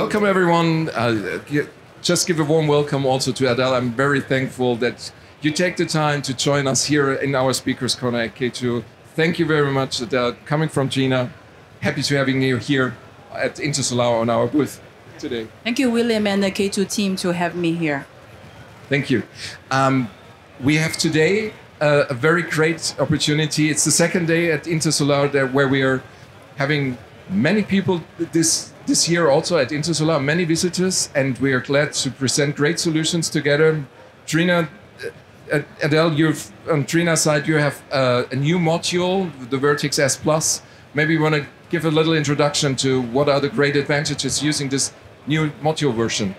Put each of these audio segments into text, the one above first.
welcome everyone. Uh, just give a warm welcome also to Adele. I'm very thankful that you take the time to join us here in our Speakers Corner at K2. Thank you very much, Adele. Coming from Trina, happy to having you here at Intersolar on our booth today. Thank you, William, and the K2 team to have me here. Thank you. Um, we have today uh, a very great opportunity. It's the second day at Intersolar there, where we are having many people this this year also at Intersolar, many visitors, and we are glad to present great solutions together. Trina, uh, Adele, you've on Trina's side, you have uh, a new module, the Vertex S Plus. Maybe you want to give a little introduction to what are the great advantages using this new module version.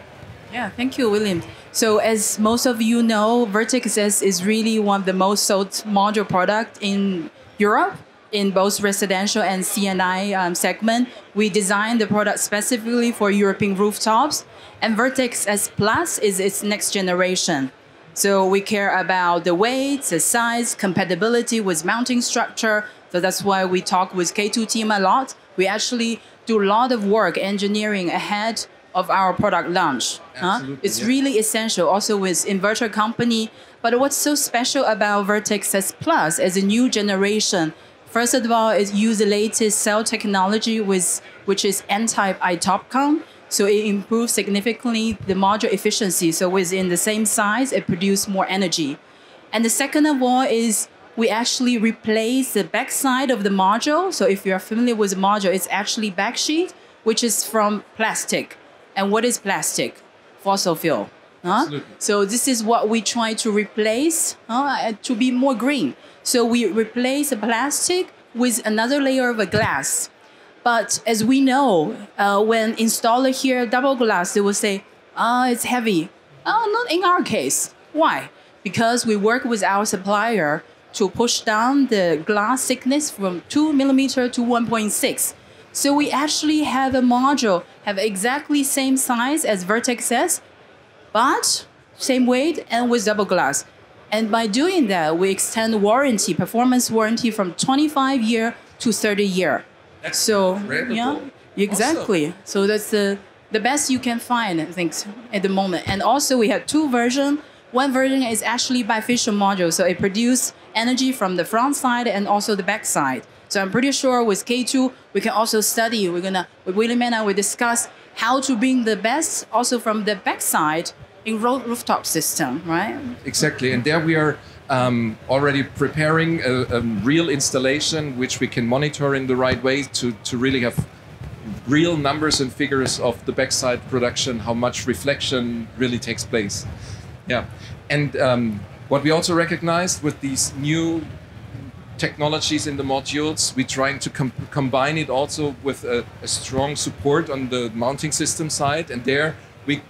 Yeah, thank you, William. So as most of you know, Vertex S is really one of the most sold module product in Europe in both residential and C&I um, segment. We designed the product specifically for European rooftops, and Vertex S Plus is its next generation. So we care about the weight, the size, compatibility with mounting structure. So that's why we talk with K2 team a lot. We actually do a lot of work engineering ahead of our product launch. Huh? It's yeah. really essential also with inverter company. But what's so special about Vertex S Plus as a new generation First of all, it uses the latest cell technology with which is N-type iTOPCon. So it improves significantly the module efficiency. So within the same size, it produces more energy. And the second of all is we actually replace the backside of the module. So if you're familiar with the module, it's actually backsheet, which is from plastic. And what is plastic? Fossil fuel. Huh? So this is what we try to replace uh, to be more green. So we replace the plastic with another layer of a glass. But as we know, uh, when installer hear double glass, they will say, "Ah, oh, it's heavy." Oh, not in our case. Why? Because we work with our supplier to push down the glass thickness from two millimeter to 1.6. So we actually have a module have exactly same size as Vertex S, but same weight and with double glass. And by doing that, we extend warranty, performance warranty from 25 year to 30 year. That's so incredible. yeah, exactly. Awesome. So that's the the best you can find, I think, at the moment. And also we have two versions. One version is actually bifacial module, so it produces energy from the front side and also the back side. So I'm pretty sure with K2, we can also study, we're gonna, with William and I, we discuss how to bring the best also from the back side in rooftop system, right? Exactly, and there we are um, already preparing a, a, real installation which we can monitor in the right way to, to really have real numbers and figures of the backside production, how much reflection really takes place. Yeah, and um, what we also recognized with these new technologies in the modules, we're trying to com combine it also with a, a strong support on the mounting system side, and there we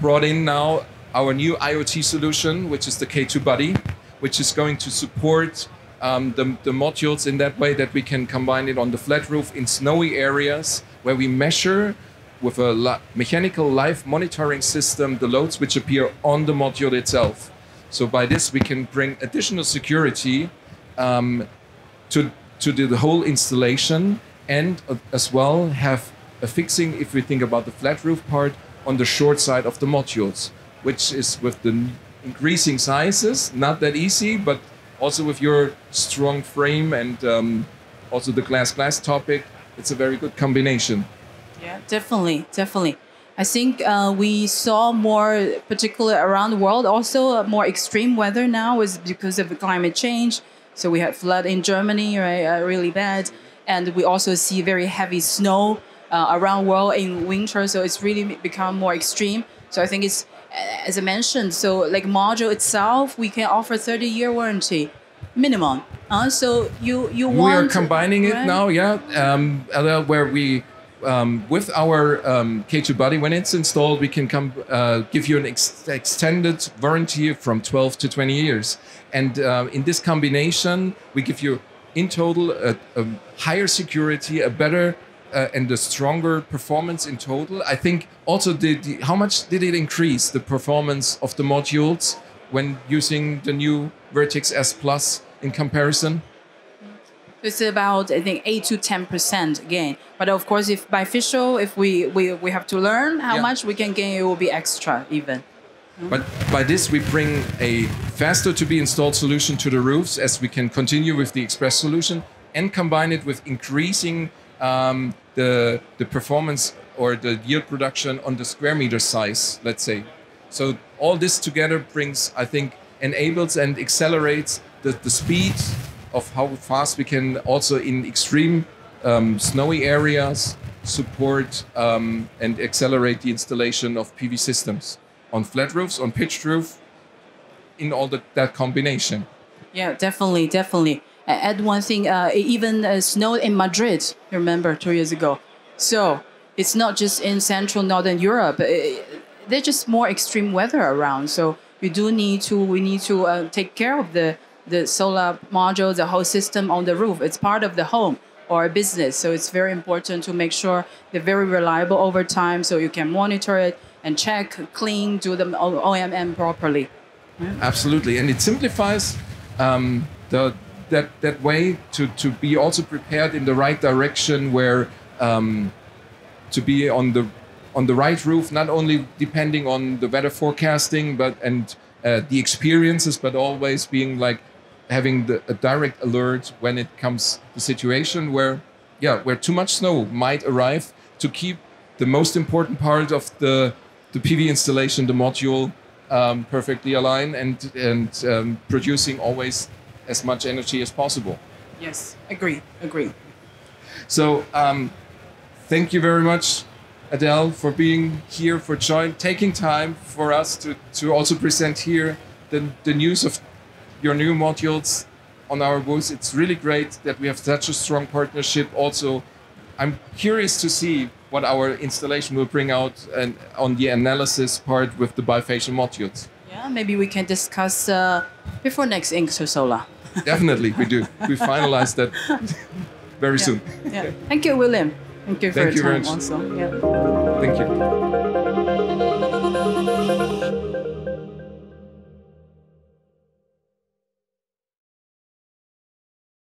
brought in now our new IoT solution, which is the K2 Buddy, which is going to support um, the, the, modules in that way that we can combine it on the flat roof in snowy areas where we measure with a mechanical live monitoring system the loads which appear on the module itself. So by this we can bring additional security um, to, to the, the whole installation and uh, as well have a fixing if we think about the flat roof part on the short side of the modules, which is with the increasing sizes, not that easy, but also with your strong frame and um, also the glass glass topic, it's a very good combination. Yeah, definitely, definitely. I think uh, we saw more, particularly around the world, also uh, more extreme weather now is because of the climate change. So we had flood in Germany, right, uh, really bad, and we also see very heavy snow uh, around world in winter. So it's really become more extreme. So I think it's as I mentioned. So like module itself, we can offer 30 year warranty minimum. Uh, so you you want we are combining it now, yeah. Um, where we um, with our um, K2 Buddy, when it's installed, we can come uh, give you an ex extended warranty from 12 to 20 years. And uh, in this combination, we give you in total a, a higher security, a better uh, and a stronger performance in total. I think also the, the, how much did it increase the performance of the modules when using the new Vertex S Plus in comparison? It's about I think eight to ten percent gain. But of course, if bifacial, if we, we we have to learn how Yeah. much we can gain, it will be extra even. But by this, we bring a faster to be installed solution to the roofs as we can continue with the express solution and combine it with increasing um, the, the performance or the yield production on the square meter size, let's say. So all this together brings, I think, enables and accelerates the, the speed of how fast we can also in extreme um, snowy areas support um, and accelerate the installation of PV systems on flat roofs, on pitched roof, in all the, that combination. Yeah, definitely, definitely. I add one thing. Uh, it even uh, snowed in Madrid. Remember two years ago. So it's not just in Central Northern Europe. Uh, there's just more extreme weather around. So you do need to. We need to uh, take care of the the solar module, the whole system on the roof. It's part of the home or a business. So it's very important to make sure they're very reliable over time. So you can monitor it and check, clean, do the O&M properly. Absolutely, and it simplifies um, the that that way to to be also prepared in the right direction, where um, to be on the on the right roof, not only depending on the weather forecasting, but and uh, the experiences, but always being like having the, a direct alert when it comes the situation where yeah where too much snow might arrive to keep the most important part of the the PV installation, the module, um, perfectly aligned and and um, producing always as much energy as possible. Yes, agree, agree. So um, thank you very much, Adele, for being here, for join, taking time for us to, to also present here the, the news of your new modules on our booth. It's really great that we have such a strong partnership. Also, I'm curious to see what our installation will bring out and on the analysis part with the bifacial modules. Yeah, maybe we can discuss uh, before next Intersolar. Definitely, we do. We finalize that very soon. Yeah. Thank you, William. Thank you for Thank your you very time much. also. Yeah. Thank you.